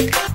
Bye.